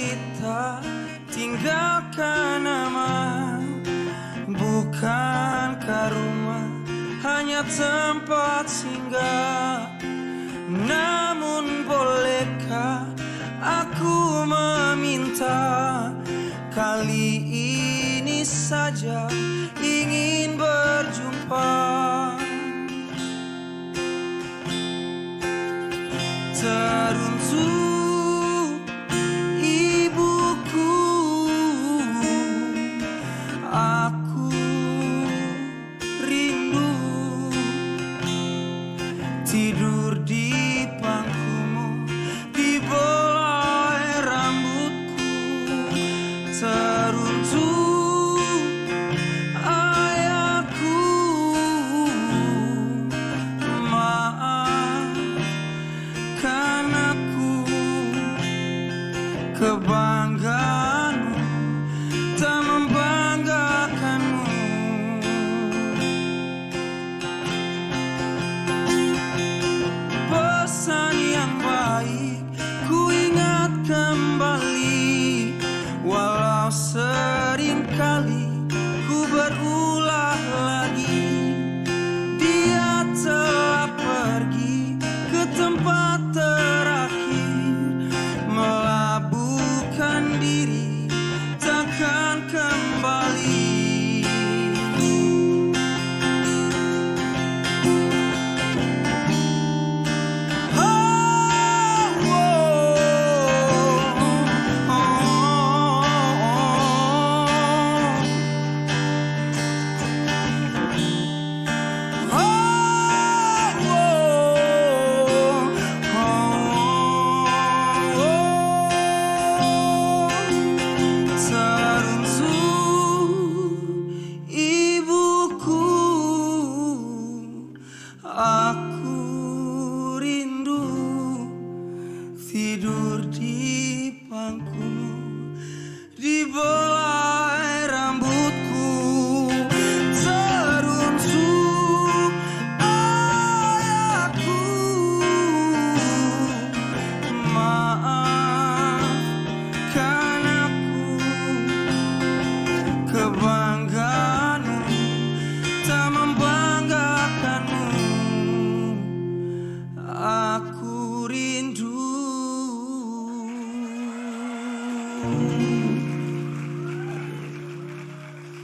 kita tinggalkan nama. Bukankah rumah hanya tempat singgah. Namun bolehkah aku meminta? Kali ini saja ingin berjumpa. Teruntuk Kebanggaanmu Tak membanggakanmu. Pesan yang baik ku ingat kembali. Walau sering kali ku berulah Aku rindu tidur di pangkumu di belai rambutku. Terunsuk ayahku. Maafkan aku kebanggaanmu Aku rindu